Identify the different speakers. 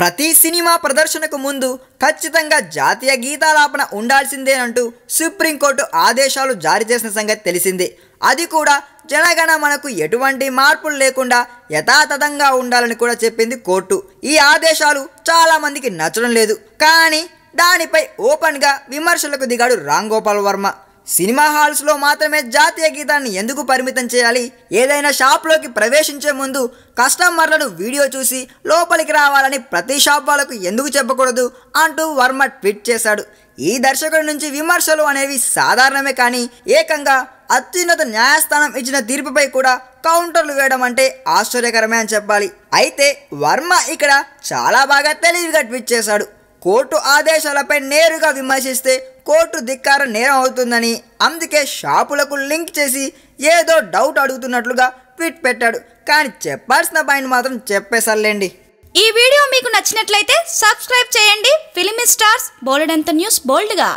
Speaker 1: ప్రతి సినిమా ప్రదర్శనకు ముందు ఖచ్చితంగా జాతీయ గీతాలాపన ఉండాల్సిందేనంటూ సుప్రీంకోర్టు ఆదేశాలు జారీ చేసిన సంగతి తెలిసిందే. అది కూడా జనగణ మనకు ఎటువంటి మార్పులు లేకుండా యథాతథంగా ఉండాలని కూడా చెప్పింది కోర్టు. ఈ ఆదేశాలు చాలామందికి నచ్చడం లేదు. కానీ దానిపై ఓపెన్గా విమర్శలకు దిగాడు రామ్ గోపాల్ వర్మ. సినిమా హాల్స్లో మాత్రమే జాతీయ గీతాన్ని ఎందుకు పరిమితం చేయాలి? ఏదైనా షాప్లోకి ప్రవేశించే ముందు కస్టమర్లను వీడియో చూసి లోపలికి రావాలని ప్రతి షాప్ వాళ్ళకు ఎందుకు చెప్పకూడదు? అంటూ వర్మ ట్వీట్ చేశాడు. ఈ దర్శకుడి నుంచి విమర్శలు అనేవి సాధారణమే కానీ ఏకంగా అత్యున్నత న్యాయస్థానం ఇచ్చిన తీర్పుపై కూడా కౌంటర్లు వేయడం అంటే ఆశ్చర్యకరమే అని చెప్పాలి. అయితే వర్మ ఇక్కడ చాలా బాగా తెలివిగా ట్వీట్ చేశాడు. కోర్టు ఆదేశాలపై నేరుగా విమర్శిస్తే కోర్టు ధిక్కార నేరం అవుతుందని. అందుకే షాపులకు లింక్ చేసి ఏదో డౌట్ అడుగుతున్నట్లుగా ట్వీట్ పెట్టాడు. కానీ చెప్పాల్సిన పాయింట్ మాత్రం చెప్పేసర్లేండి
Speaker 2: ఈ వీడియో మీకు నచ్చినట్లయితే సబ్స్క్రైబ్ చేయండి. ఫిలిమి స్టార్స్ బోలెడంత న్యూస్ బోల్డ్గా.